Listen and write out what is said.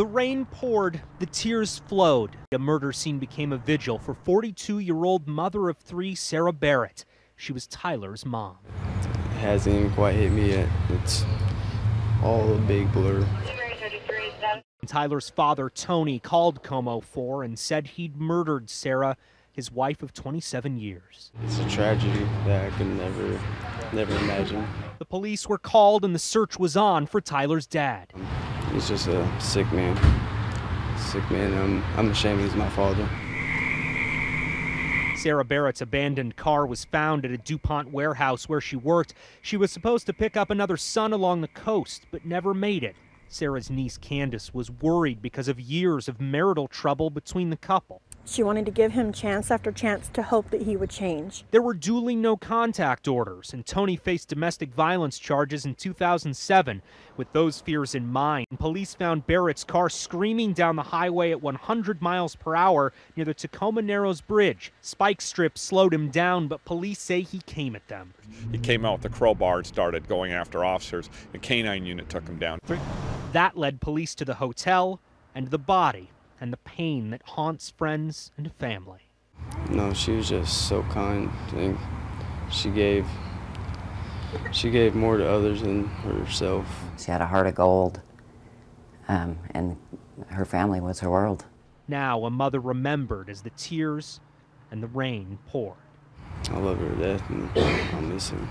The rain poured, the tears flowed. A murder scene became a vigil for 42 year old mother of three, Sara Barrett. She was Tyler's mom. It hasn't even quite hit me yet. It's all a big blur. Tyler's father, Tony, called KOMO 4 and said he'd murdered Sara, his wife of 27 years. It's a tragedy that I could never, never imagine. The police were called and the search was on for Tyler's dad. He's just a sick man. Sick man. I'm, I'm ashamed he's my father. Sara Barrett's abandoned car was found at a DuPont warehouse where she worked. She was supposed to pick up another son along the coast, but never made it. Sara's niece Candace was worried because of years of marital trouble between the couple. She wanted to give him chance after chance to hope that he would change. There were dueling no contact orders, and Tony faced domestic violence charges in 2007. With those fears in mind, police found Barrett's car screaming down the highway at 100 miles per hour near the Tacoma Narrows Bridge. Spike strips slowed him down, but police say he came at them. He came out with a crowbar and started going after officers. The canine unit took him down. That led police to the hotel and the body and the pain that haunts friends and family. No, she was just so kind and she gave she gave more to others than herself. She had a heart of gold, um, and her family was her world. Now a mother remembered as the tears and the rain poured. I love her to death and I miss her.